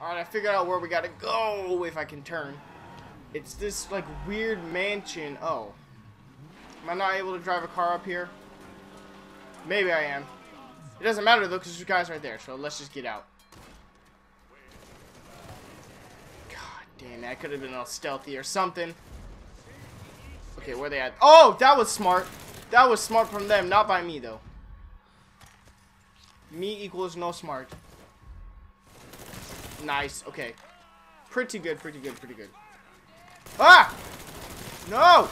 Alright, I figured out where we gotta go if I can turn. It's this, like, weird mansion. Oh. Am I not able to drive a car up here? Maybe I am. It doesn't matter, though, because there's guys right there. So let's just get out. God damn, that could have been all stealthy or something. Okay, where they at? Oh, that was smart. That was smart from them, not by me, though. Me equals no smart. Nice. Okay. Pretty good, pretty good, pretty good. Ah! No!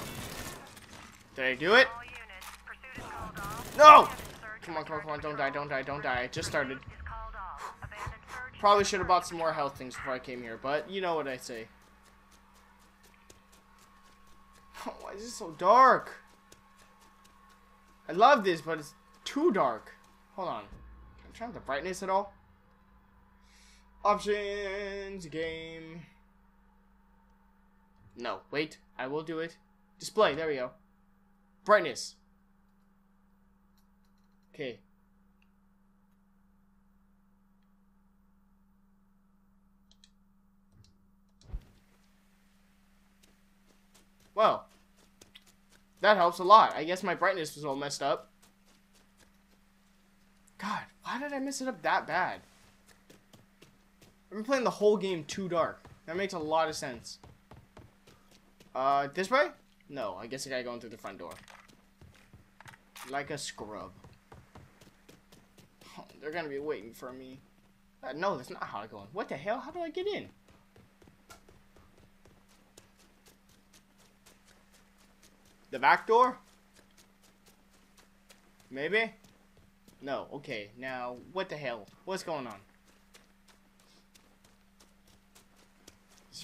Did I do it? No! Come on, come on, come on. Don't die, don't die, don't die. I just started. Probably should have bought some more health things before I came here, but you know what I say. why is it so dark? I love this, but it's too dark. Hold on. Can I turn up the brightness at all? Options, game. No, wait. I will do it. Display, there we go. Brightness. Okay. Well, that helps a lot. I guess my brightness was all messed up. God, why did I mess it up that bad? I've been playing the whole game too dark. That makes a lot of sense. Uh, this way? No, I guess I gotta go in through the front door. Like a scrub. Oh, they're gonna be waiting for me. Uh, no, that's not how I go in. What the hell? How do I get in? The back door? Maybe? No, okay. Now, what the hell? What's going on?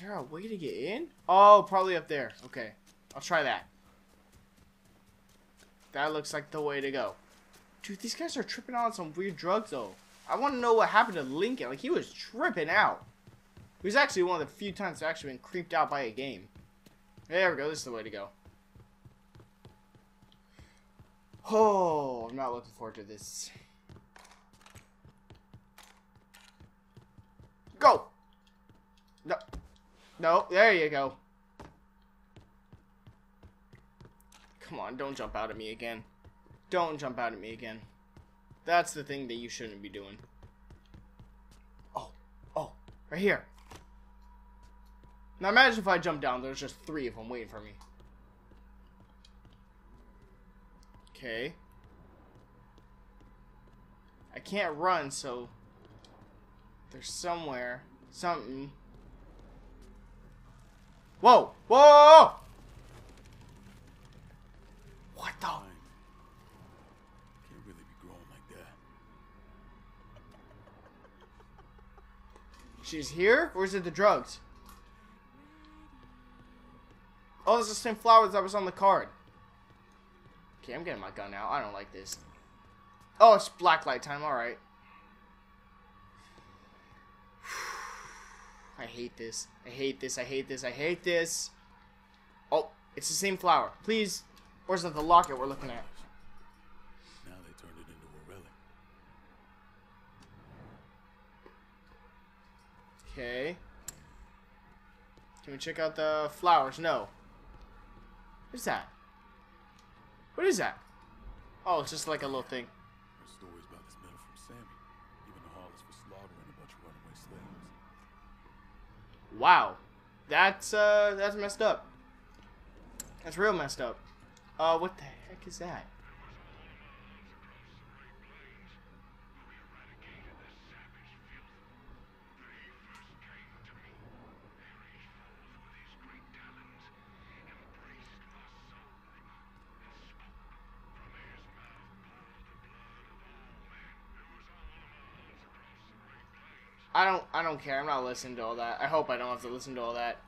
There a way to get in? Oh, probably up there. Okay. I'll try that. That looks like the way to go. Dude, these guys are tripping on some weird drugs, though. I want to know what happened to Lincoln. Like, he was tripping out. He was actually one of the few times I've actually been creeped out by a game. There we go. This is the way to go. Oh, I'm not looking forward to this. Go! No. No, there you go. Come on, don't jump out at me again. Don't jump out at me again. That's the thing that you shouldn't be doing. Oh, oh, right here. Now imagine if I jump down, there's just three of them waiting for me. Okay. I can't run, so there's somewhere something Whoa! Whoa! What the? Can't really be growing like that. She's here? Or is it the drugs? Oh, it's the same flowers that was on the card. Okay, I'm getting my gun out. I don't like this. Oh, it's blacklight time. Alright. I hate this. I hate this. I hate this. I hate this. Oh, it's the same flower. Please. Or is it the locket we're looking at? Now they turned it into a relic. Okay. Can we check out the flowers? No. What is that? What is that? Oh, it's just like a little thing. Heard stories about this metal from Sammy. Even the haulers for slaughtering a bunch of runaway slaves. Wow. That's, uh, that's messed up. That's real messed up. Uh, what the heck is that? I don't I don't care. I'm not listening to all that. I hope I don't have to listen to all that.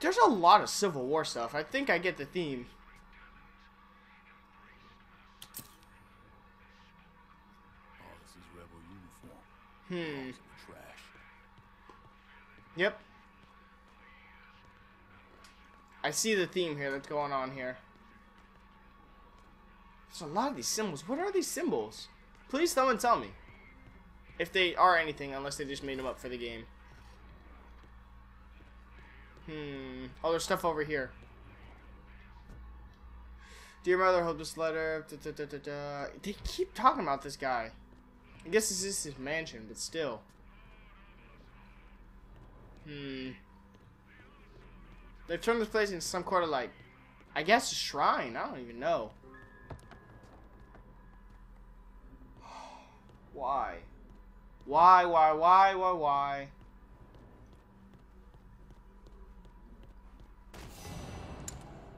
There's a lot of Civil War stuff. I think I get the theme. All this is rebel uniform. Hmm. Belongs in trash. Yep. I see the theme here that's going on here. There's a lot of these symbols. What are these symbols? Please someone tell me. If they are anything, unless they just made them up for the game. Hmm. Oh, there's stuff over here. Dear mother, hold this letter. Da, da, da. They keep talking about this guy. I guess this is his mansion, but still. Hmm. They've turned this place into some kind of like, I guess a shrine. I don't even know. Why? Why, why, why, why, why?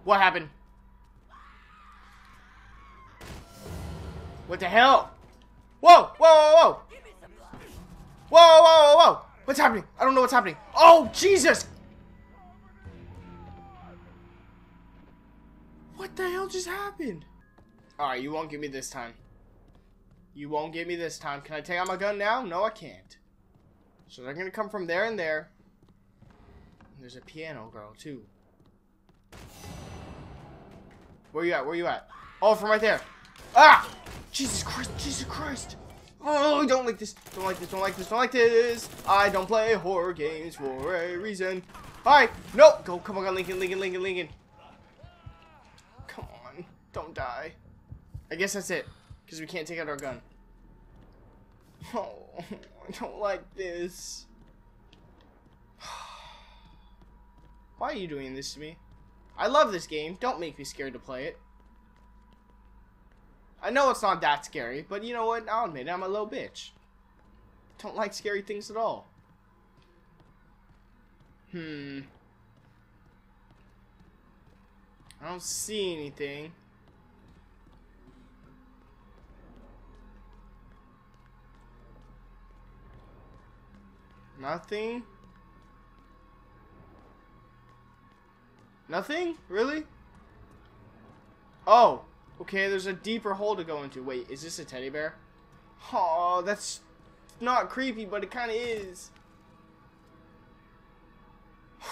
What happened? What the hell? Whoa, whoa, whoa, whoa! Whoa, whoa, whoa, whoa! What's happening? I don't know what's happening. Oh, Jesus! What the hell just happened? Alright, you won't get me this time. You won't get me this time. Can I take out my gun now? No, I can't. So they're gonna come from there and there. There's a piano girl, too. Where you at? Where you at? Oh, from right there. Ah! Jesus Christ, Jesus Christ. Oh, don't like this. Don't like this. Don't like this. Don't like this. I don't play horror games for a reason. Hi. No. Go. Come on, Lincoln, Lincoln, Lincoln, Lincoln. Come on. Don't die. I guess that's it. Because we can't take out our gun. Oh, I don't like this. Why are you doing this to me? I love this game. Don't make me scared to play it. I know it's not that scary, but you know what? I'll admit it, I'm a little bitch. Don't like scary things at all. Hmm. I don't see anything. Nothing? Nothing? Really? Oh. Okay, there's a deeper hole to go into. Wait, is this a teddy bear? Oh, that's not creepy, but it kind of is.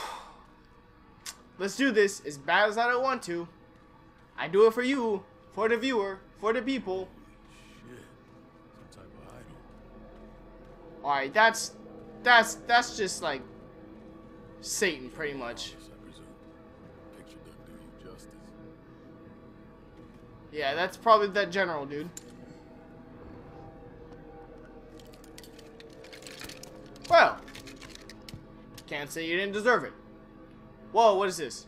Let's do this as bad as I don't want to. I do it for you, for the viewer, for the people. Shit. Some type of idol. Alright, that's that's that's just like Satan pretty much. Yeah, that's probably that general dude. Well, can't say you didn't deserve it. Whoa, what is this?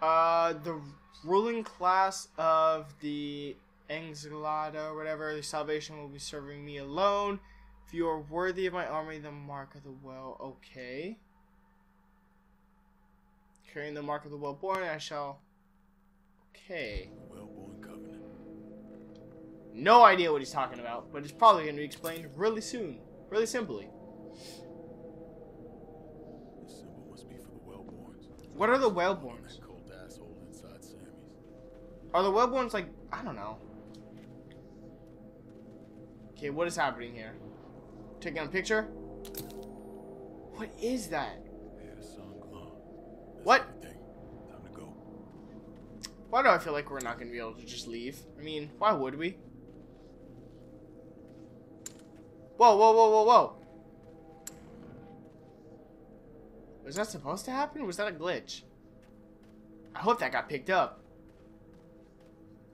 Uh, the ruling class of the Engelada or whatever, the salvation will be serving me alone. If you are worthy of my army, the mark of the well. Okay. Carrying the mark of the well-born, I shall. Okay. Well-born covenant. No idea what he's talking about, but it's probably going to be explained really soon. Really simply. This symbol must be for the well-borns. What are the well-borns? That cold asshole inside Sammy's. Are the well-borns like, I don't know. Okay, what is happening here? Taking a picture? What is that? What? Why do I feel like we're not going to be able to just leave? I mean, why would we? Whoa, whoa, whoa, whoa, whoa. Was that supposed to happen? Was that a glitch? I hope that got picked up.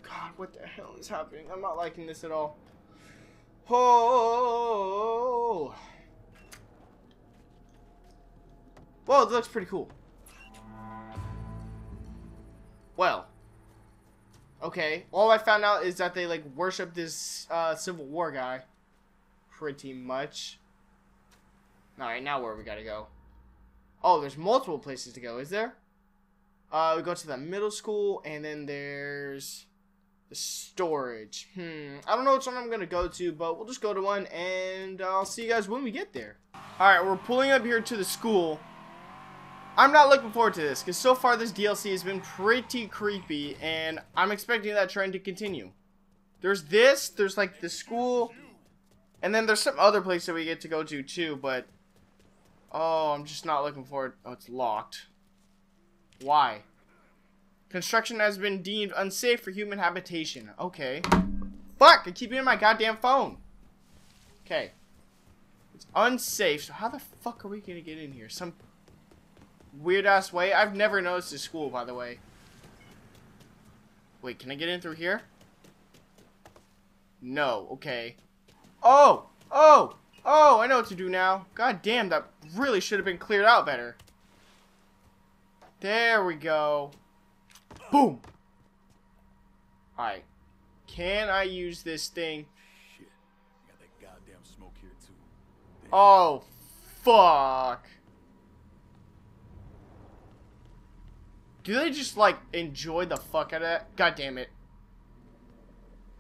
God, what the hell is happening? I'm not liking this at all. Oh. Whoa, that looks pretty cool. Well. Okay, all I found out is that they like worship this uh, Civil War guy. Pretty much. Alright, now where we gotta go? Oh, there's multiple places to go, is there? Uh, we go to the middle school, and then there's the storage. Hmm, I don't know which one I'm gonna go to, but we'll just go to one, and I'll see you guys when we get there. Alright, we're pulling up here to the school. I'm not looking forward to this, because so far this DLC has been pretty creepy, and I'm expecting that trend to continue. There's this, there's like the school, and then there's some other place that we get to go to too, but... Oh, I'm just not looking forward. Oh, it's locked. Why? Construction has been deemed unsafe for human habitation. Okay. Fuck! I keep it in my goddamn phone. Okay. It's unsafe, so how the fuck are we gonna get in here? Some weird ass way. I've never noticed this school, by the way. Wait, can I get in through here? No, okay. Oh! Oh! Oh, I know what to do now. God damn, that really should have been cleared out better. There we go. Boom! Alright. Can I use this thing? Shit. Got that goddamn smoke here too. Damn. Oh, fuck. Do they just, like, enjoy the fuck out of that? God damn it.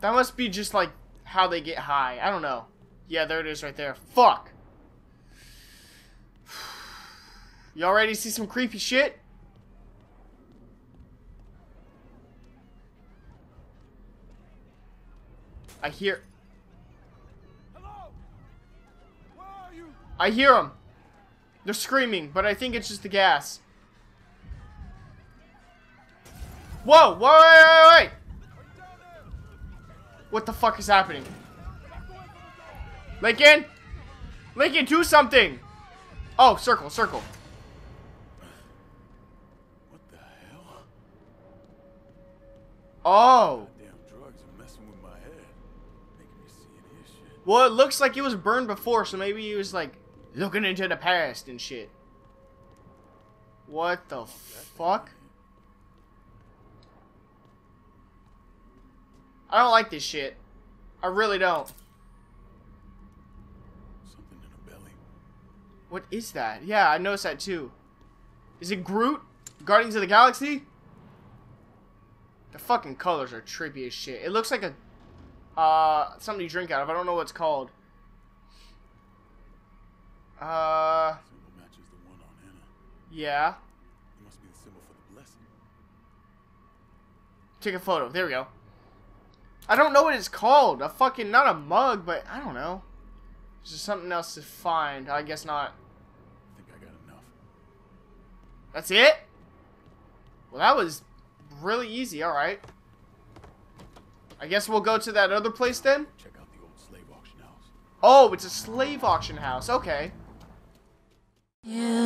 That must be just, like, how they get high. I don't know. Yeah, there it is right there. Fuck. Y'all ready to see some creepy shit? I hear... Hello? Where are you? I hear them. They're screaming, but I think it's just the gas. Whoa! Whoa! Wait! Wait! Wait! Are you down there? What the fuck is happening? Back away from the door. Lincoln! Lincoln, do something! Oh, circle, circle. What the hell? Oh. Well, it looks like it was burned before, so maybe he was like looking into the past and shit. What the fuck? I don't like this shit. I really don't. Something in her belly. What is that? Yeah, I noticed that too. Is it Groot? Guardians of the Galaxy? The fucking colors are trippy as shit. It looks like a uh something you drink out of. I don't know what it's called. Uh matches the one on Anna. yeah. It must be the symbol for the blessing. Take a photo. There we go. I don't know what it's called. A fucking not a mug, but I don't know. Is there something else to find? I guess not. I think I got enough. That's it? Well, that was really easy. All right. I guess we'll go to that other place then? Check out the old slave auction house. Oh, it's a slave auction house. Okay. Yeah.